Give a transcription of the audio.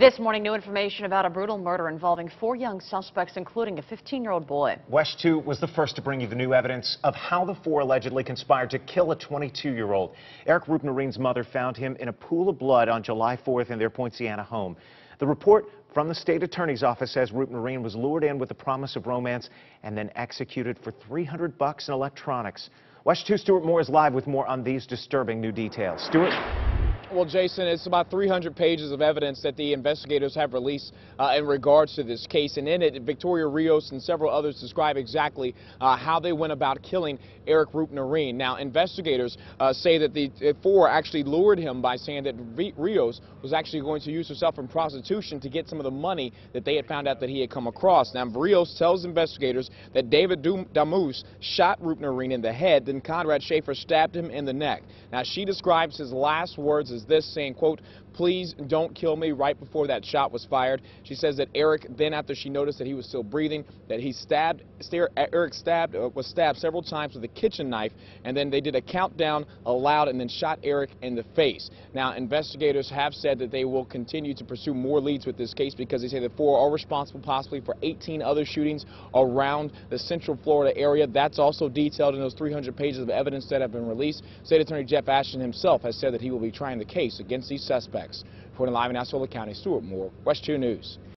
This morning, new information about a brutal murder involving four young suspects, including a 15-year-old boy. WESH 2 was the first to bring you the new evidence of how the four allegedly conspired to kill a 22-year-old. Eric Roopnarine's mother found him in a pool of blood on July 4th in their Poinciana home. The report from the state attorney's office says Roopnarine was lured in with the promise of romance and then executed for 300 bucks in electronics. WESH 2 Stuart Moore is live with more on these disturbing new details. Stuart? Well, Jason, it's about 300 pages of evidence that the investigators have released uh, in regards to this case. And in it, Victoria Rios and several others describe exactly uh, how they went about killing Eric Roopnarine. Now, investigators uh, say that the four actually lured him by saying that Rios was actually going to use herself in prostitution to get some of the money that they had found out that he had come across. Now, Rios tells investigators that David Damus shot Roopnarine in the head, then Conrad Schaefer stabbed him in the neck. Now, she describes his last words as this, saying, quote, please don't kill me right before that shot was fired. She says that Eric, then after she noticed that he was still breathing, that he stabbed, Eric stabbed, uh, was stabbed several times with a kitchen knife, and then they did a countdown aloud and then shot Eric in the face. Now, investigators have said that they will continue to pursue more leads with this case because they say the four are responsible possibly for 18 other shootings around the central Florida area. That's also detailed in those 300 pages of evidence that have been released. State Attorney Jeff Ashton himself has said that he will be trying the case against these suspects. Reporting live in Osceola County, Stuart Moore, WESH 2 News.